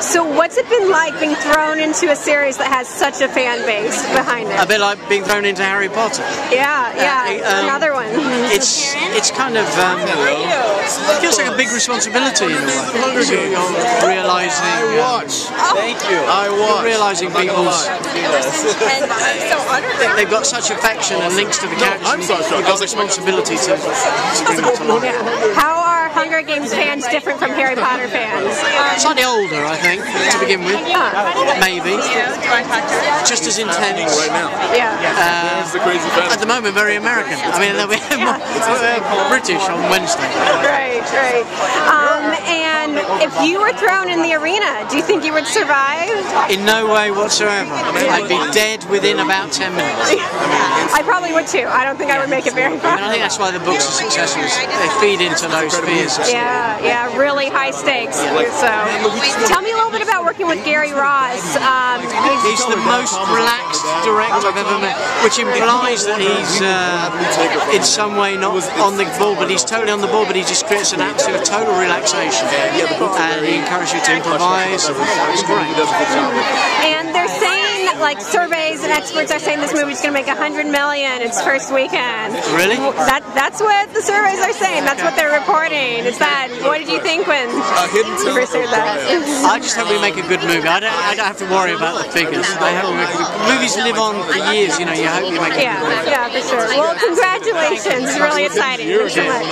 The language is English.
So, what's it been like being thrown into a series that has such a fan base behind it? A bit like being thrown into Harry Potter. Yeah, yeah, Uh, um, another one. It's it's kind of um, it feels like a big responsibility in a way. So you're realizing um, Thank you. I watched. realizing people's they've got such affection and links to the characters. I'm sorry, You've got responsibility to, to bring that to life. Yeah. How are Hunger Games fans different from Harry Potter fans? Slightly older, I think, to begin with. Maybe. Just as intense. Right now. Yeah. The crazy At the moment, very American. I mean, we have uh, British on Wednesday. Right, right. Um, if you were thrown in the arena, do you think you would survive? In no way whatsoever. I'd be dead within about 10 minutes. I probably would too. I don't think I would make it very far. I think that's why the books are successful. They feed into those fears. Yeah, yeah, really high stakes. So, tell me a little bit about working with Gary Ross. Um, He's the most relaxed director I've ever met, which implies that he's uh, in some way not on the ball, but he's totally on the ball, but he just creates an atmosphere of total relaxation. And he encourages you to improvise. It's great. and they're saying, like, surveys and experts are saying this movie's going to make 100 million its first weekend. Really? That that's what the surveys are saying. That's what they're reporting. Is that what did you think when hidden you first heard that? I just hope we make a good movie. I don't, I don't have to worry about the figures. I hope we make a good, movies live on for years, you know, you hope you make a good movie. Yeah, yeah, for sure. Well, congratulations. It's really exciting. Thanks so much.